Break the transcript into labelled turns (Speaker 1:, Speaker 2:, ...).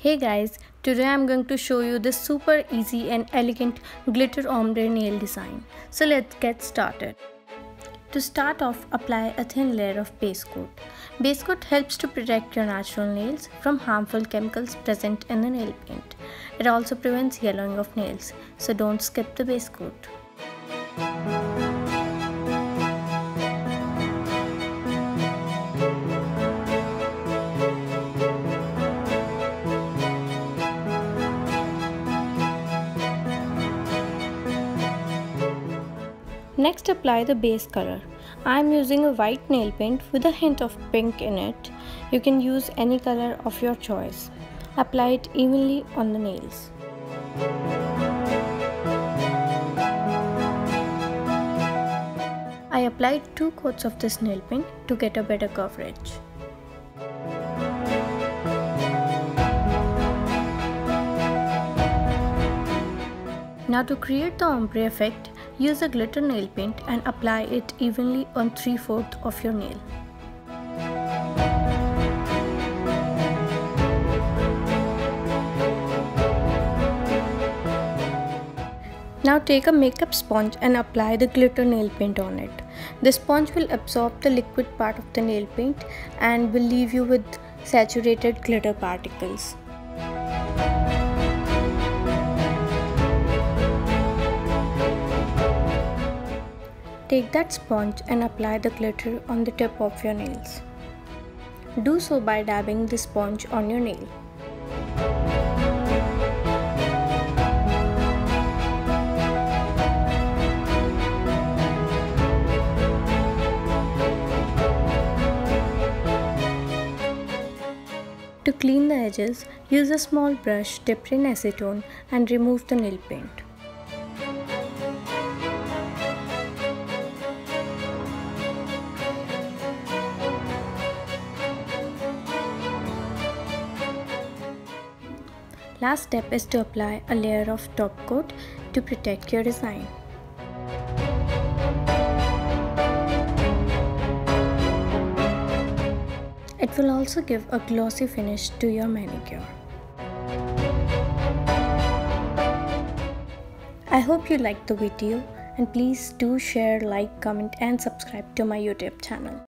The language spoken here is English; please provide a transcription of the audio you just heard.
Speaker 1: Hey guys, today I'm going to show you this super easy and elegant glitter ombre nail design. So let's get started. To start off, apply a thin layer of base coat. Base coat helps to protect your natural nails from harmful chemicals present in the nail paint. It also prevents yellowing of nails, so don't skip the base coat. Next apply the base color. I am using a white nail paint with a hint of pink in it. You can use any color of your choice. Apply it evenly on the nails. I applied two coats of this nail paint to get a better coverage. Now to create the ombre effect, use a glitter nail paint and apply it evenly on 3 4 of your nail. Now take a makeup sponge and apply the glitter nail paint on it. The sponge will absorb the liquid part of the nail paint and will leave you with saturated glitter particles. Take that sponge and apply the glitter on the tip of your nails. Do so by dabbing the sponge on your nail. To clean the edges, use a small brush dipped in acetone and remove the nail paint. Last step is to apply a layer of top coat to protect your design. It will also give a glossy finish to your manicure. I hope you liked the video and please do share, like, comment and subscribe to my YouTube channel.